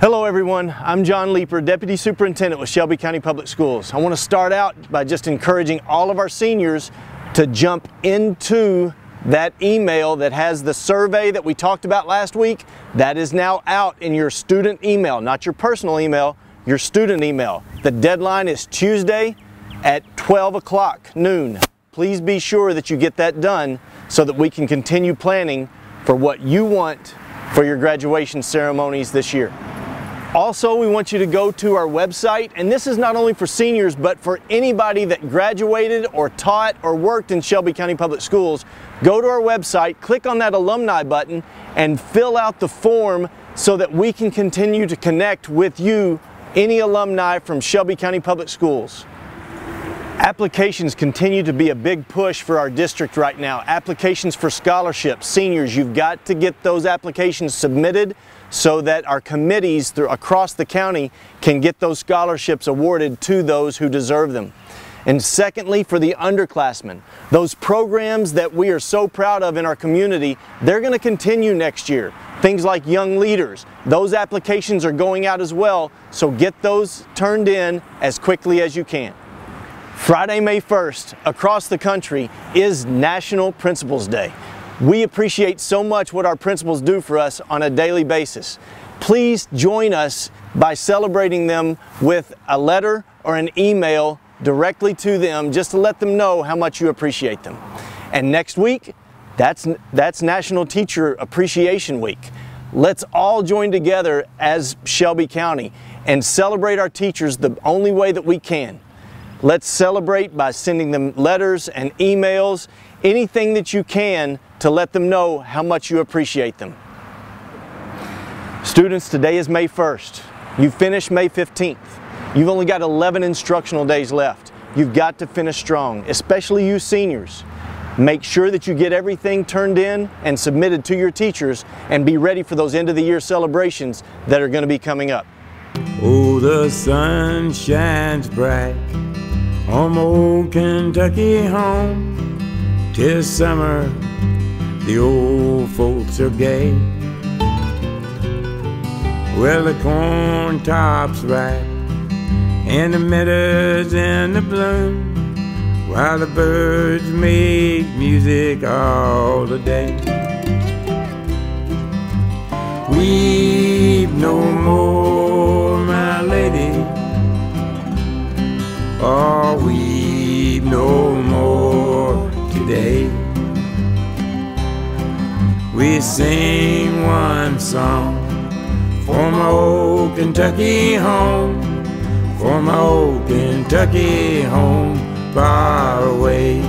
Hello everyone, I'm John Leeper, Deputy Superintendent with Shelby County Public Schools. I want to start out by just encouraging all of our seniors to jump into that email that has the survey that we talked about last week. That is now out in your student email, not your personal email, your student email. The deadline is Tuesday at 12 o'clock noon. Please be sure that you get that done so that we can continue planning for what you want for your graduation ceremonies this year. Also, we want you to go to our website, and this is not only for seniors, but for anybody that graduated or taught or worked in Shelby County Public Schools. Go to our website, click on that alumni button, and fill out the form so that we can continue to connect with you, any alumni from Shelby County Public Schools. Applications continue to be a big push for our district right now. Applications for scholarships, seniors, you've got to get those applications submitted so that our committees across the county can get those scholarships awarded to those who deserve them. And secondly, for the underclassmen, those programs that we are so proud of in our community, they're going to continue next year. Things like Young Leaders, those applications are going out as well, so get those turned in as quickly as you can. Friday, May 1st, across the country is National Principals Day. We appreciate so much what our principals do for us on a daily basis. Please join us by celebrating them with a letter or an email directly to them just to let them know how much you appreciate them. And next week, that's, that's National Teacher Appreciation Week. Let's all join together as Shelby County and celebrate our teachers the only way that we can. Let's celebrate by sending them letters and emails, anything that you can to let them know how much you appreciate them. Students, today is May 1st. You finished May 15th. You've only got 11 instructional days left. You've got to finish strong, especially you seniors. Make sure that you get everything turned in and submitted to your teachers and be ready for those end of the year celebrations that are going to be coming up. Oh, the sun shines bright my old Kentucky home. Tis summer the old folks are gay. Well, the corn top's ripe, and the meadows in the bloom, while the birds make music all the day. Weep no more, today we sing one song for my old Kentucky home, for my old Kentucky home far away.